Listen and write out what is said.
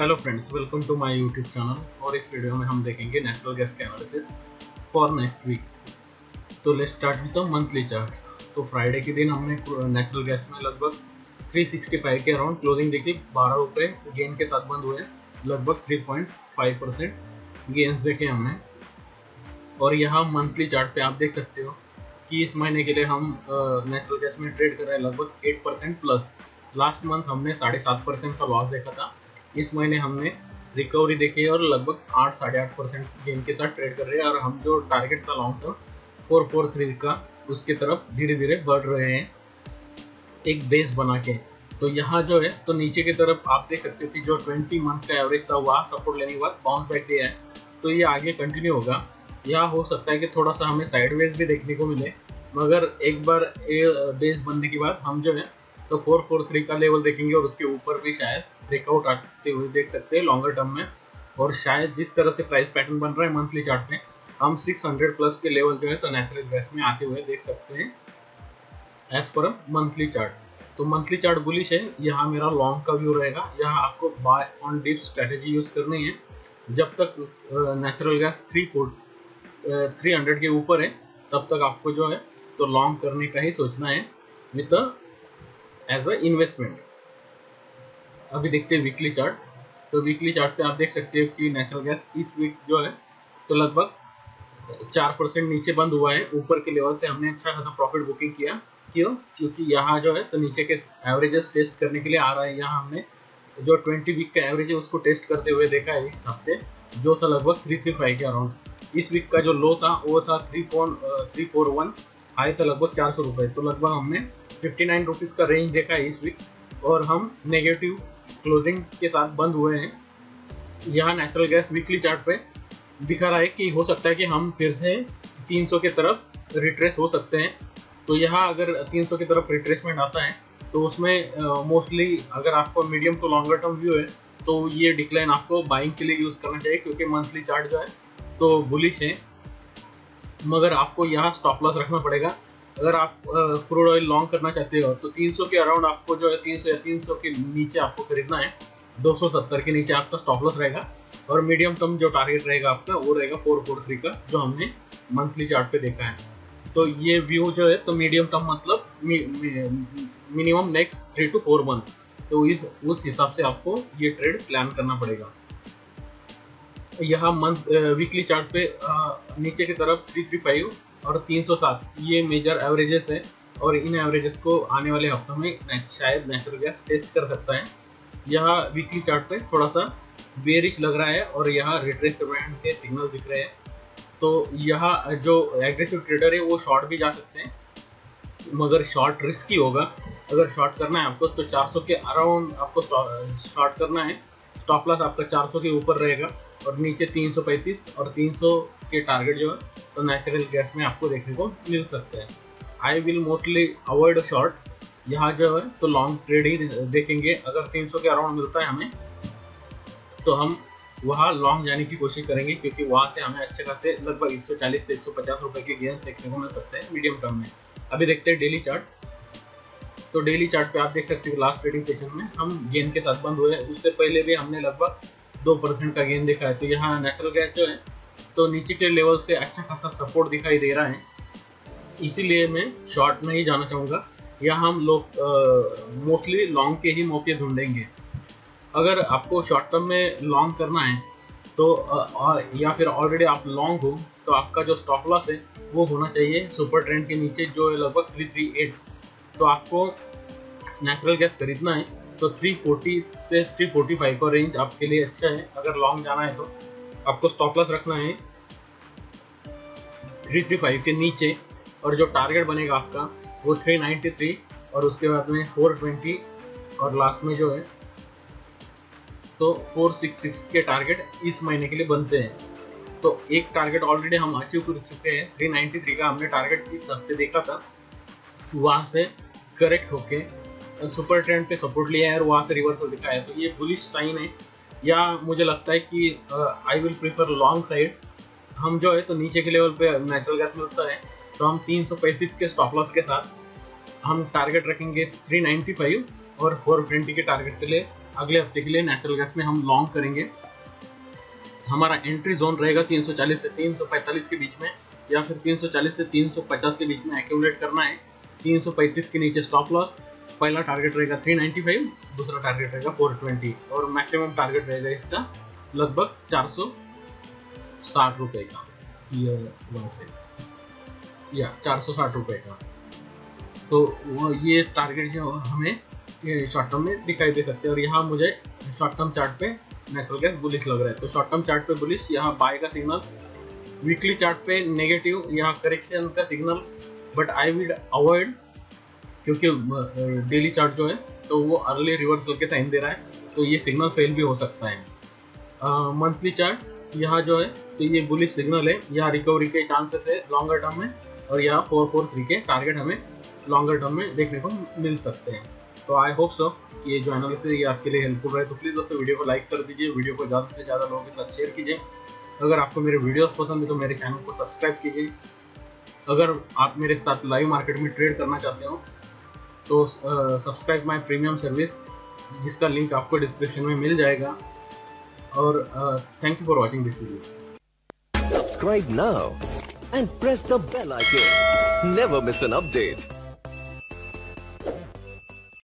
Hello friends welcome to my YouTube channel और इस video में हम देखेंगे नेचुरल गैस के एनालिसिस फॉर नेक्स्ट वीक तो let's start with the monthly chart तो फ्राइडे के दिन हमने नेचुरल गैस में लगभग 365 के अराउंड क्लोजिंग देखी, बारह रुपये गेन के साथ बंद हुए, लगभग 3.5 परसेंट गेन्स देखे हमने। और यहाँ मंथली चार्ट पे आप देख सकते हो कि इस महीने के लिए हम नेचुरल गैस में ट्रेड कर रहे हैं लगभग eight percent plus last month हमने साढ़े सात परसेंट का लॉस देखा था। इस महीने हमने रिकवरी देखी है और लगभग आठ, साढ़े आठ परसेंट गेन के साथ ट्रेड कर रहे हैं और हम जो टारगेट था long term four four three का, उसकी तरफ़ धीरे धीरे बढ़ रहे हैं। एक बेस बना के। तो यहाँ जो है तो नीचे की तरफ़ आप देख सकते हो कि जो 20 मंथ का एवरेज था, वहाँ सपोर्ट लेने के बाद बाउंस बैक दिया है। तो ये आगे कंटिन्यू होगा। यह हो सकता है कि थोड़ा सा हमें साइडवेज भी देखने को मिले, मगर एक बार ये बेस बनने के बाद हम जो है तो फोर फोर थ्री का लेवल देखेंगे और उसके ऊपर भी शायद ब्रेकआउट आते हुए देख सकते हैं लॉन्गर टर्म में। और शायद जिस तरह से प्राइस पैटर्न बन रहा है मंथली चार्ट में, हम 600 प्लस के लेवल जो है तो नेचुरल गैस में आते हुए देख सकते हैं एज पर मंथली चार्ट तो मंथली चार्ट बुलिश है, यहाँ मेरा लॉन्ग का व्यू रहेगा। यहाँ आपको buy on dip strategy use करनी है। जब तक natural gas three three hundred के ऊपर है, तब तक आपको जो है तो लॉन्ग करने का ही सोचना है विद एज अ इन्वेस्टमेंट अभी देखते हैं वीकली चार्ट तो वीकली चार्ट पे आप देख सकते हो कि नेचुरल गैस इस वीक जो है तो लगभग चार परसेंट नीचे बंद हुआ है। ऊपर के लेवल से हमने अच्छा खासा प्रॉफिट बुकिंग किया। क्यों? क्योंकि यहाँ जो है तो नीचे के एवरेजेस टेस्ट करने के लिए आ रहा है। यहाँ हमने जो 20 वीक का एवरेज है, उसको टेस्ट करते हुए देखा है इस हफ़्ते, जो था लगभग थ्री थ्री फाइव के अराउंड इस वीक का जो लो था, वो था three four three four one high था लगभग चार सौ रुपये तो लगभग हमने फिफ्टी नाइन रुपीज़ का रेंज देखा है इस वीक और हम नेगेटिव क्लोजिंग के साथ बंद हुए हैं। यहाँ नेचुरल गैस वीकली चार्ट पे दिखा रहा है कि हो सकता है कि हम फिर से 300 के तरफ़ रिट्रेस हो सकते हैं। तो यहाँ अगर 300 की तरफ़ रिट्रेसमेंट आता है तो उसमें मोस्टली uh, अगर आपको medium to longer term view है तो ये डिक्लाइन आपको बाइंग के लिए यूज़ करना चाहिए क्योंकि मंथली चार्ट जो है तो बुलिश है। मगर आपको यहाँ स्टॉप लॉस रखना पड़ेगा। अगर आप क्रूड ऑयल लॉन्ग करना चाहते हो तो 300 के अराउंड आपको जो है 300 या 300 के नीचे आपको खरीदना है। 270 के नीचे आपका स्टॉप लॉस रहेगा और मीडियम टर्म जो टारगेट रहेगा आपका वो रहेगा 443 का जो हमने मंथली चार्ट पे देखा है। तो ये व्यू जो है तो मीडियम टर्म मतलब minimum next three to four month तो इस उस हिसाब से आपको ये ट्रेड प्लान करना पड़ेगा। यहाँ मंथ वीकली चार्ट पे आ, नीचे की तरफ़ थ्री थ्री फाइव और 307 ये मेजर एवरेजेस है और इन एवरेजेस को आने वाले हफ्तों में शायद नेचुरल गैस टेस्ट कर सकता है। यह वीकली चार्ट पे थोड़ा सा बेरिश लग रहा है और यहाँ रिट्रेसमेंट के सिग्नल दिख रहे हैं। तो यहाँ जो एग्रेसिव ट्रेडर है, वो शॉर्ट भी जा सकते हैं। मगर शॉर्ट रिस्की होगा। अगर शॉर्ट करना है आपको तो 400 के अराउंड आपको शॉर्ट करना है। स्टॉप लॉस आपका 400 के ऊपर रहेगा और नीचे 335 और 300 के टारगेट जो है तो नेचुरल गैस में आपको देखने को मिल सकते हैं। I will mostly avoid short यहाँ जो है तो लॉन्ग ट्रेड ही देखेंगे। अगर 300 के अराउंड मिलता है हमें तो हम वहाँ लॉन्ग जाने की कोशिश करेंगे, क्योंकि वहाँ से हमें अच्छे खासे लगभग 140 से 150 रुपए के गेंस देखने को मिल सकते हैं मीडियम टर्म में। अभी देखते हैं डेली चार्ट तो डेली चार्ट पे आप देख सकते हो लास्ट ट्रेडिंग सेशन में हम गेंद के साथ बंद हुए उससे पहले भी हमने लगभग दो परसेंट का गेंद देखा है। तो यहाँ नेचुरल गैस जो है तो नीचे के लेवल से अच्छा खासा सपोर्ट दिखाई दे रहा है। इसीलिए मैं शॉर्ट में ही जाना चाहूँगा। या हम लोग मोस्टली लॉन्ग के ही मौके ढूंढेंगे। अगर आपको शॉर्ट टर्म में लॉन्ग करना है तो आ, या फिर ऑलरेडी आप लॉन्ग हो तो आपका जो स्टॉप लॉस है वो होना चाहिए। सुपर ट्रेंड के नीचे जो है लगभग थ्री थ्री एट तो आपको नेचुरल गैस खरीदना है तो 340 से 345 का रेंज आपके लिए अच्छा है। अगर लॉन्ग जाना है तो। आपको स्टॉप लॉस रखना है। 335 के नीचे और जो टारगेट बनेगा आपका, वो 393 और उसके बाद में 420 और लास्ट में जो है तो 466 के टारगेट इस महीने के लिए बनते हैं। तो एक टारगेट ऑलरेडी हम अचीव कर चुके हैं। 393 का हमने टारगेट इस हफ़्ते देखा था। वहाँ से करेक्ट होके सुपर ट्रेंड पे सपोर्ट लिया है और वहाँ से रिवर्सल दिखा है। तो ये बुलिश साइन है। या मुझे लगता है कि I will prefer long side हम जो है तो नीचे के लेवल पे नेचुरल गैस मिलता है तो हम तीन सौ पैंतीस के स्टॉप लॉस के साथ हम टारगेट रखेंगे 395 और 420 के टारगेट के लिए अगले हफ़्ते के लिए नेचुरल गैस में हम लॉन्ग करेंगे। हमारा एंट्री जोन रहेगा 340 से 345 के बीच में या फिर 340 से 350 के बीच में एक्यूमुलेट करना है। 335 के नीचे स्टॉप लॉस पहला टारगेट रहेगा 395 दूसरा टारगेट रहेगा 420 और मैक्सिमम टारगेट रहेगा इसका लगभग चार सौ साठ रुपये का वहाँ से। या चार सौ साठ रुपये का। तो वो ये टारगेट जो हमें शॉर्ट टर्म में दिखाई दे सकते हैं और यहाँ मुझे शॉर्ट टर्म चार्ट पे नेचुरल गैस बुलिश लग रहा है। तो शॉर्ट टर्म चार्ट पे बुलिश यहाँ बाय का सिग्नल वीकली चार्ट पे नेगेटिव यहाँ करेक्शन का signal but I would avoid क्योंकि डेली चार्ट जो है तो वो अर्ली रिवर्सल के साइन दे रहा है तो ये सिग्नल फेल भी हो सकता है। मंथली चार्ट यहाँ जो है तो ये बुलिश सिग्नल है, यहाँ रिकवरी के चांसेस है लॉन्गर टर्म में, और यहाँ फोर फोर थ्री के टारगेट हमें लॉन्गर टर्म में देखने को मिल सकते हैं। तो आई होप सो कि ये जो एनालिसिस ये आपके लिए हेल्पफुल रहे। तो प्लीज़ दोस्तों वीडियो को लाइक कर दीजिए वीडियो को ज़्यादा से ज़्यादा लोगों के साथ शेयर कीजिए। अगर आपको मेरे वीडियोस पसंद है तो मेरे चैनल को सब्सक्राइब कीजिए। अगर आप मेरे साथ लाइव मार्केट में ट्रेड करना चाहते हो तो सब्सक्राइब माई प्रीमियम सर्विस जिसका लिंक आपको डिस्क्रिप्शन में मिल जाएगा। और thank you for watching this video subscribe now and press the bell icon never miss an update